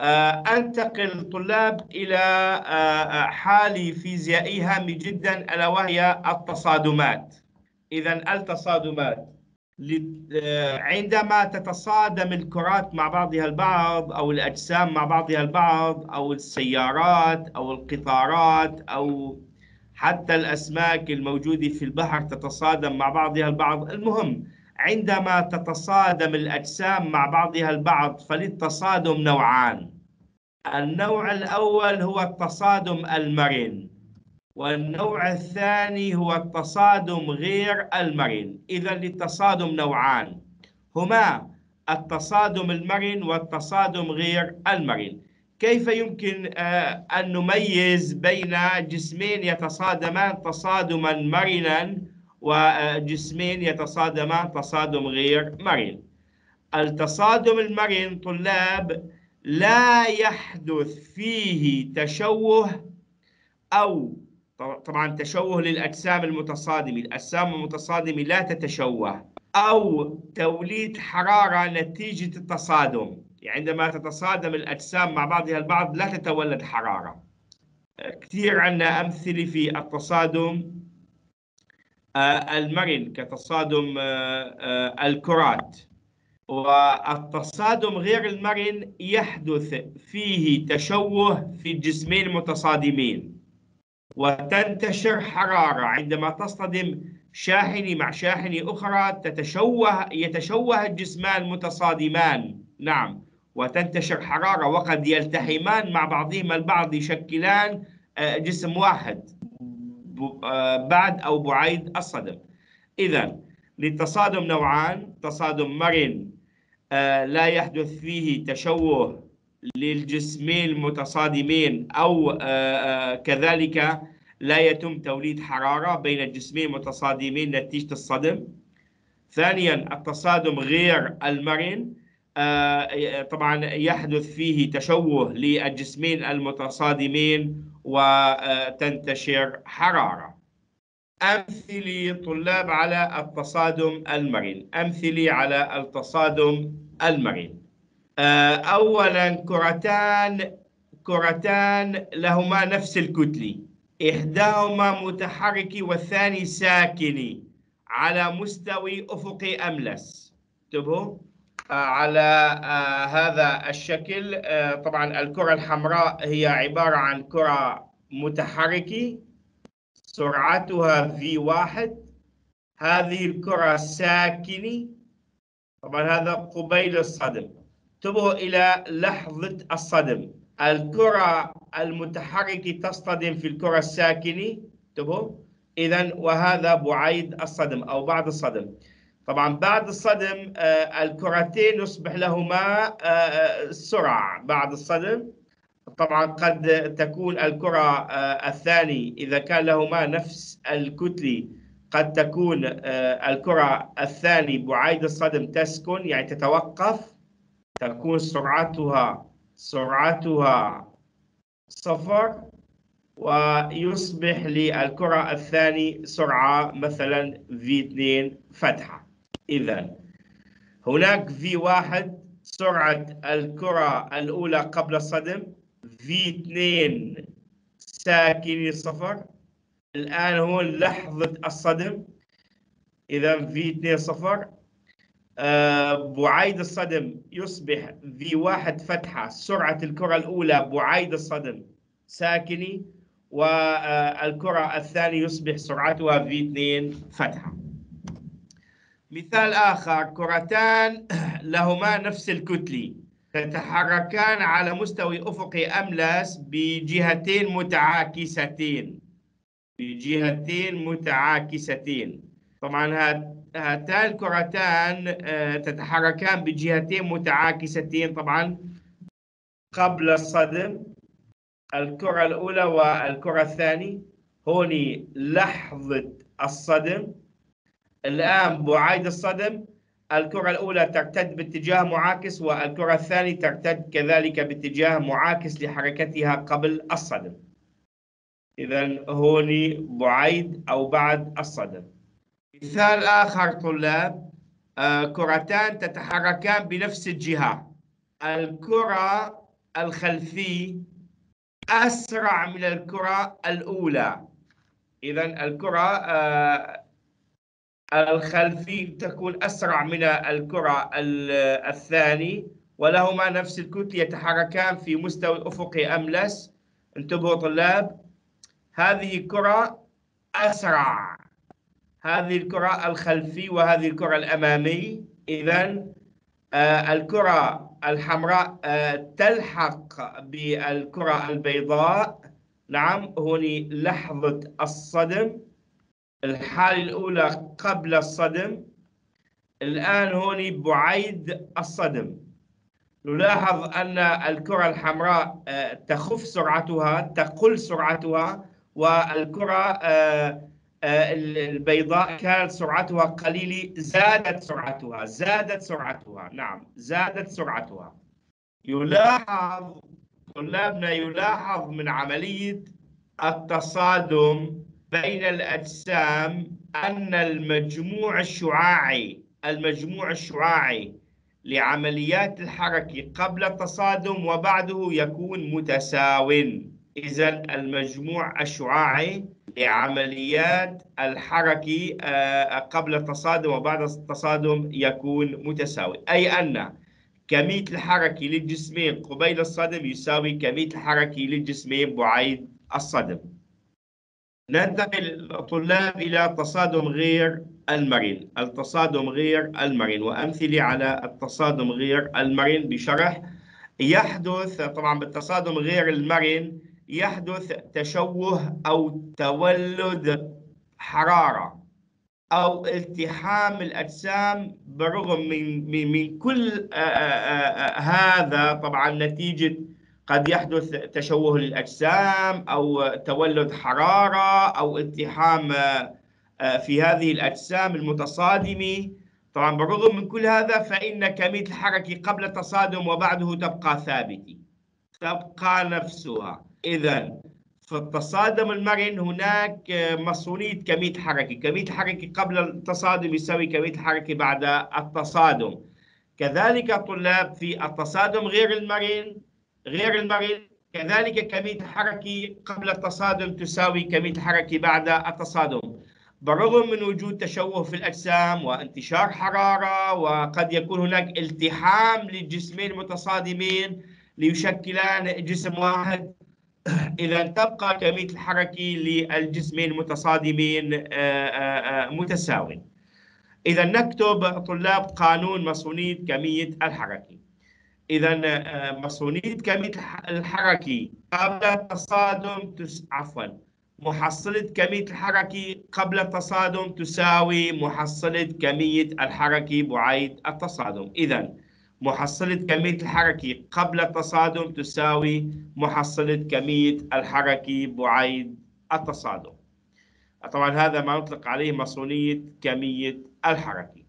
آه، أنتقل طلاب إلى آه، حالة فيزيائية هامة جدا ألا وهي التصادمات. إذا التصادمات عندما تتصادم الكرات مع بعضها البعض أو الأجسام مع بعضها البعض أو السيارات أو القطارات أو حتى الأسماك الموجودة في البحر تتصادم مع بعضها البعض. المهم عندما تتصادم الأجسام مع بعضها البعض فللتصادم نوعان. النوع الأول هو التصادم المرن والنوع الثاني هو التصادم غير المرن. إذا للتصادم نوعان هما التصادم المرن والتصادم غير المرن. كيف يمكن آه، أن نميز بين جسمين يتصادمان تصادما مرنا وجسمين يتصادمان تصادم غير مرن؟ التصادم المرن طلاب لا يحدث فيه تشوه أو طبعا تشوه للأجسام المتصادمة الأجسام المتصادمة لا تتشوه أو توليد حرارة نتيجة التصادم. يعني عندما تتصادم الأجسام مع بعضها البعض لا تتولد حرارة. كثير عندنا أمثلة في التصادم آه، المرن كتصادم آه، آه، الكرات. والتصادم غير المرن يحدث فيه تشوه في الجسمين المتصادمين. وتنتشر حرارة عندما تصطدم شاحنة مع شاحنة أخرى تتشوه يتشوه الجسمان المتصادمان نعم. وتنتشر حرارة وقد يلتحمان مع بعضهما البعض يشكلان آه، جسم واحد آه، بعد أو بعيد الصدم. إذا للتصادم نوعان تصادم مرن لا يحدث فيه تشوه للجسمين المتصادمين أو كذلك لا يتم توليد حرارة بين الجسمين المتصادمين نتيجة الصدم. ثانيا التصادم غير المرن. آه، طبعا يحدث فيه تشوه للجسمين المتصادمين وتنتشر حرارة. أمثلة طلاب على التصادم المرن. أمثلة على التصادم المرن آه، أولا كرتان كرتان لهما نفس الكتلة إحداهما متحركة والثاني ساكنة على مستوى أفقي أملس. انتبهوا؟ على آه، هذا الشكل. آه، طبعا الكرة الحمراء هي عبارة عن كرة متحركة. سرعتها V1 هذه الكرة ساكنة. طبعا هذا قبيل الصدم انتبهوا إلى لحظة الصدم الكرة المتحركة تصطدم في الكرة الساكنة. انتبهوا. إذا وهذا بعيد الصدم أو بعد الصدم. طبعا بعد الصدم آه، الكرتين يصبح لهما آه، آه، سرعة بعد الصدم. طبعا قد تكون الكرة الثاني إذا كان لهما نفس الكتلة. قد تكون الكرة الثاني بعيد الصدم تسكن يعني تتوقف تكون سرعتها سرعتها صفر ويصبح للكرة الثاني سرعة مثلا V2 فتحة. إذا هناك في واحد سرعة الكرة الأولى قبل الصدم في اثنين ساكن صفر. الآن هو لحظة الصدم. إذا في اثنين صفر. أه بعيد الصدم يصبح في واحد فتحة. سرعة الكرة الأولى بعيد الصدم ساكنة والكرة الثانية يصبح سرعتها في اثنين فتحة. مثال آخر كرتان لهما نفس الكتلة. تتحركان على مستوى أفقي أملس بجهتين متعاكستين. بجهتين متعاكستين. طبعا هاتان الكرتان آه، تتحركان بجهتين متعاكستين طبعا قبل الصدم. الكرة الأولى والكرة الثانية هوني لحظة الصدم. الآن بعيد الصدم. الكرة الأولى ترتد باتجاه معاكس والكرة الثانية ترتد كذلك باتجاه معاكس لحركتها قبل الصدم. إذا هوني بعيد أو بعد الصدم مثال آخر طلاب آه، كرتان تتحركان بنفس الجهة. الكرة الخلفي أسرع من الكرة الأولى. إذا الكرة آه، الخلفي تكون أسرع من الكرة الثاني ولهما نفس الكتلة يتحركان في مستوى أفقي أملس. انتبهوا طلاب. هذه الكرة أسرع. هذه الكرة الخلفي وهذه الكرة الأمامي. إذا آه، الكرة الحمراء آه، تلحق بالكرة البيضاء. نعم هوني لحظة الصدم. الحالة الأولى قبل الصدم. الآن هوني بعيد الصدم. نلاحظ أن الكرة الحمراء آه، تخف سرعتها تقل سرعتها. والكرة آه، البيضاء كانت سرعتها قليلة زادت سرعتها زادت سرعتها نعم زادت سرعتها. يلاحظ طلابنا يلاحظ من عملية التصادم بين الأجسام أن المجموع الشعاعي المجموع الشعاعي لعمليات الحركة قبل التصادم وبعده يكون متساو. إذا المجموع الشعاعي لعمليات الحركة آه، قبل التصادم وبعد التصادم يكون متساوي. أي أن كمية الحركة للجسمين قبيل الصدم يساوي كمية الحركة للجسمين بعيد الصدم. ننتقل الطلاب إلى التصادم غير المرن. التصادم غير المرن. وأمثلة على التصادم غير المرن بشرح. يحدث طبعا بالتصادم غير المرن يحدث تشوه أو تولد حرارة أو التحام الأجسام بالرغم من من, كل آآ آآ هذا طبعا نتيجة قد يحدث تشوه للأجسام أو تولد حرارة أو التحام في هذه الأجسام المتصادمة. طبعا بالرغم من كل هذا فإن كمية الحركة قبل التصادم وبعده تبقى ثابتة تبقى نفسها. إذا في التصادم المرن هناك مصونية كمية حركة كمية الحركة قبل التصادم يساوي كمية الحركة بعد التصادم. كذلك طلاب في التصادم غير المرن غير المرن كذلك كمية الحركة قبل التصادم تساوي كمية الحركة بعد التصادم. بالرغم من وجود تشوه في الأجسام وانتشار حرارة وقد يكون هناك التحام للجسمين المتصادمين ليشكلان جسم واحد إذا تبقى كمية الحركة للجسمين المتصادمين آه، آه، آه، متساوي إذا نكتب طلاب قانون مصونية كمية الحركة. إذا مصونية كمية الحركة قبل التصادم تس... عفوا محصلة كمية الحركة قبل التصادم تساوي محصلة كمية الحركة بعيد التصادم. إذا محصلة كمية الحركة قبل التصادم تساوي محصلة كمية الحركة بعيد التصادم. طبعا هذا ما نطلق عليه مصونية كمية الحركة.